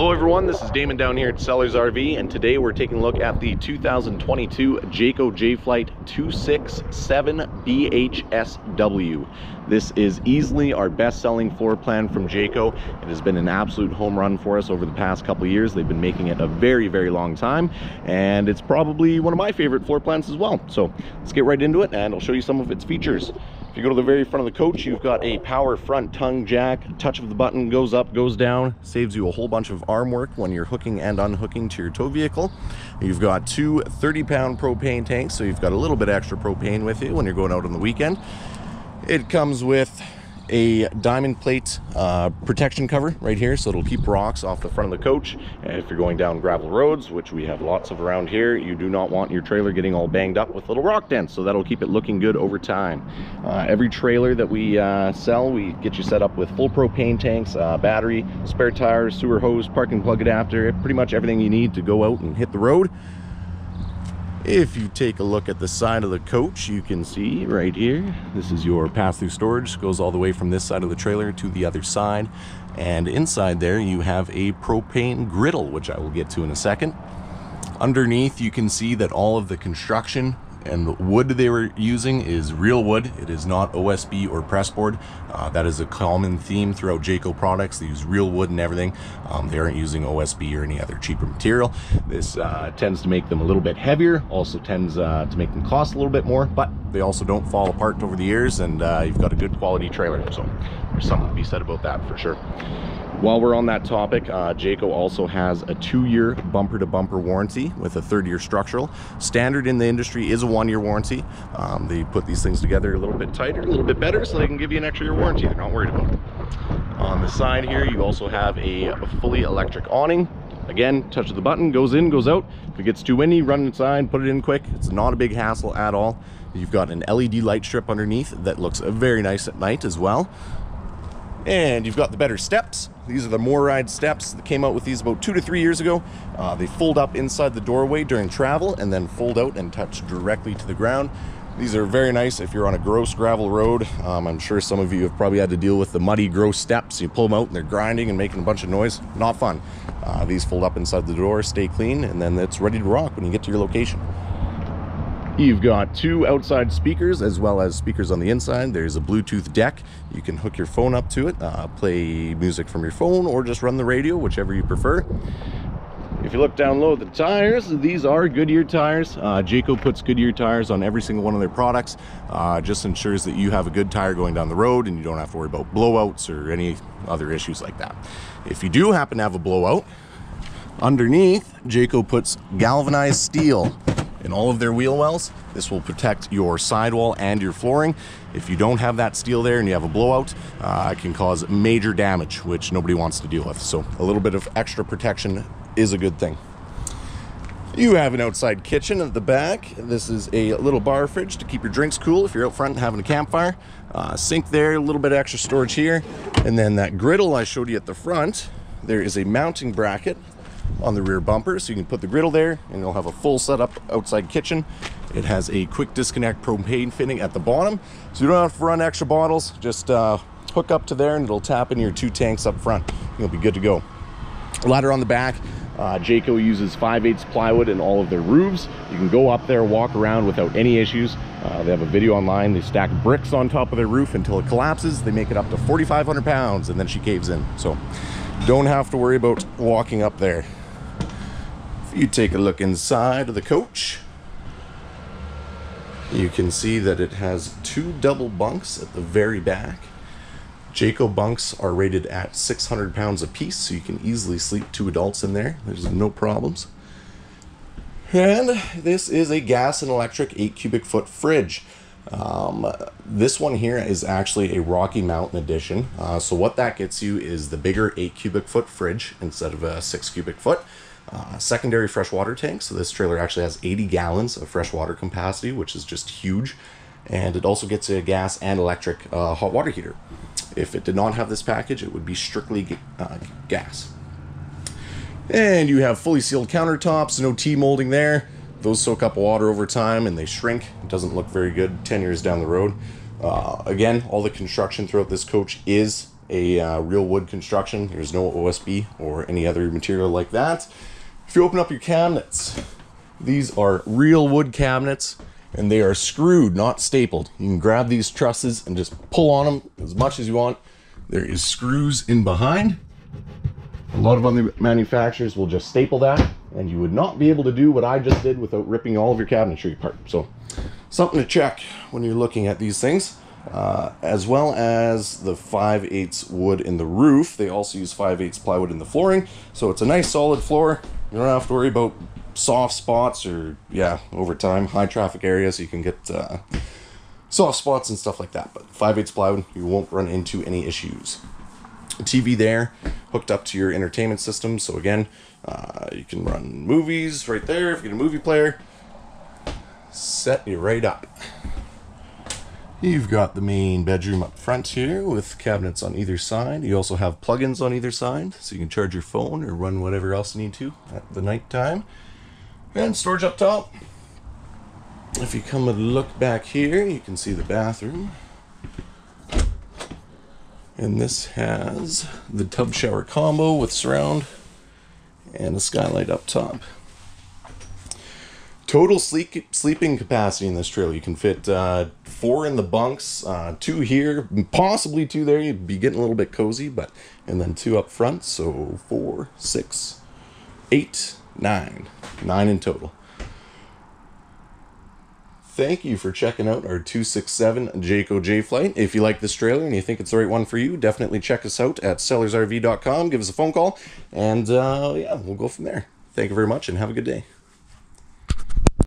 Hello everyone, this is Damon down here at Sellers RV and today we're taking a look at the 2022 Jayco Jay Flight 267 BHSW. This is easily our best-selling floor plan from Jayco. It has been an absolute home run for us over the past couple years. They've been making it a very, very long time and it's probably one of my favorite floor plans as well. So let's get right into it and I'll show you some of its features. If you go to the very front of the coach, you've got a power front tongue jack. Touch of the button goes up, goes down, saves you a whole bunch of arm work when you're hooking and unhooking to your tow vehicle. You've got two 30 pound propane tanks, so you've got a little bit extra propane with you when you're going out on the weekend. It comes with a diamond plate uh, protection cover right here so it'll keep rocks off the front of the coach. And if you're going down gravel roads which we have lots of around here you do not want your trailer getting all banged up with little rock dents so that'll keep it looking good over time. Uh, every trailer that we uh, sell we get you set up with full propane tanks uh, battery spare tires sewer hose parking plug adapter pretty much everything you need to go out and hit the road if you take a look at the side of the coach, you can see right here, this is your pass-through storage. Goes all the way from this side of the trailer to the other side. And inside there, you have a propane griddle, which I will get to in a second. Underneath, you can see that all of the construction and the wood they were using is real wood. It is not OSB or pressboard. Uh, that is a common theme throughout Jayco products. They use real wood and everything. Um, they aren't using OSB or any other cheaper material. This uh, tends to make them a little bit heavier, also tends uh, to make them cost a little bit more, but they also don't fall apart over the years and uh, you've got a good quality trailer. So there's something to be said about that for sure. While we're on that topic, uh, Jayco also has a two-year bumper-to-bumper warranty with a third-year structural. Standard in the industry is a one-year warranty. Um, they put these things together a little bit tighter, a little bit better, so they can give you an extra year warranty. They're not worried about it. On the side here, you also have a fully electric awning. Again, touch of the button, goes in, goes out. If it gets too windy, run inside, put it in quick. It's not a big hassle at all. You've got an LED light strip underneath that looks very nice at night as well. And you've got the better steps. These are the MORryde steps that came out with these about two to three years ago. Uh, they fold up inside the doorway during travel and then fold out and touch directly to the ground. These are very nice if you're on a gross gravel road. Um, I'm sure some of you have probably had to deal with the muddy, gross steps. You pull them out and they're grinding and making a bunch of noise. Not fun. Uh, these fold up inside the door, stay clean, and then it's ready to rock when you get to your location. You've got two outside speakers as well as speakers on the inside. There's a Bluetooth deck. You can hook your phone up to it, uh, play music from your phone, or just run the radio, whichever you prefer. If you look down low at the tires, these are Goodyear tires. Uh, Jayco puts Goodyear tires on every single one of their products. Uh, just ensures that you have a good tire going down the road and you don't have to worry about blowouts or any other issues like that. If you do happen to have a blowout, underneath, Jayco puts galvanized steel in all of their wheel wells. This will protect your sidewall and your flooring. If you don't have that steel there and you have a blowout, uh, it can cause major damage, which nobody wants to deal with. So a little bit of extra protection is a good thing. You have an outside kitchen at the back. This is a little bar fridge to keep your drinks cool if you're out front having a campfire. Uh, sink there, a little bit of extra storage here. And then that griddle I showed you at the front, there is a mounting bracket on the rear bumper so you can put the griddle there and you'll have a full setup outside kitchen it has a quick disconnect propane fitting at the bottom so you don't have to run extra bottles just uh, hook up to there and it'll tap into your two tanks up front you'll be good to go ladder on the back uh, Jayco uses 5 8 plywood in all of their roofs. You can go up there, walk around without any issues. Uh, they have a video online. They stack bricks on top of their roof until it collapses. They make it up to 4,500 pounds and then she caves in. So don't have to worry about walking up there. If you take a look inside of the coach, you can see that it has two double bunks at the very back. Jayco bunks are rated at 600 pounds apiece, so you can easily sleep two adults in there. There's no problems. And this is a gas and electric 8 cubic foot fridge. Um, this one here is actually a Rocky Mountain edition. Uh, so what that gets you is the bigger 8 cubic foot fridge instead of a 6 cubic foot. Uh, secondary freshwater tank. So this trailer actually has 80 gallons of freshwater capacity, which is just huge. And it also gets a gas and electric uh, hot water heater. If it did not have this package, it would be strictly uh, gas. And you have fully sealed countertops, no T-molding there. Those soak up water over time and they shrink. It doesn't look very good 10 years down the road. Uh, again, all the construction throughout this coach is a uh, real wood construction. There's no OSB or any other material like that. If you open up your cabinets, these are real wood cabinets and they are screwed, not stapled. You can grab these trusses and just pull on them as much as you want. There is screws in behind. A lot of other manufacturers will just staple that and you would not be able to do what I just did without ripping all of your cabinetry apart. So something to check when you're looking at these things. Uh, as well as the 5 8 wood in the roof. They also use 5 8 plywood in the flooring. So it's a nice solid floor. You don't have to worry about soft spots or, yeah, over time, high traffic areas. You can get uh, soft spots and stuff like that. But 5 8 plywood, you won't run into any issues. TV there hooked up to your entertainment system. So again, uh, you can run movies right there if you get a movie player. Set you right up. You've got the main bedroom up front here with cabinets on either side. You also have plugins on either side, so you can charge your phone or run whatever else you need to at the night time. And storage up top. If you come and look back here, you can see the bathroom. And this has the tub shower combo with surround and a skylight up top. Total sleep, sleeping capacity in this trailer. You can fit uh, four in the bunks, uh, two here, possibly two there. You'd be getting a little bit cozy, but and then two up front. So four, six, eight, nine, nine in total. Thank you for checking out our 267 Jayco Jay Flight. If you like this trailer and you think it's the right one for you, definitely check us out at sellersrv.com. Give us a phone call, and uh, yeah, we'll go from there. Thank you very much, and have a good day.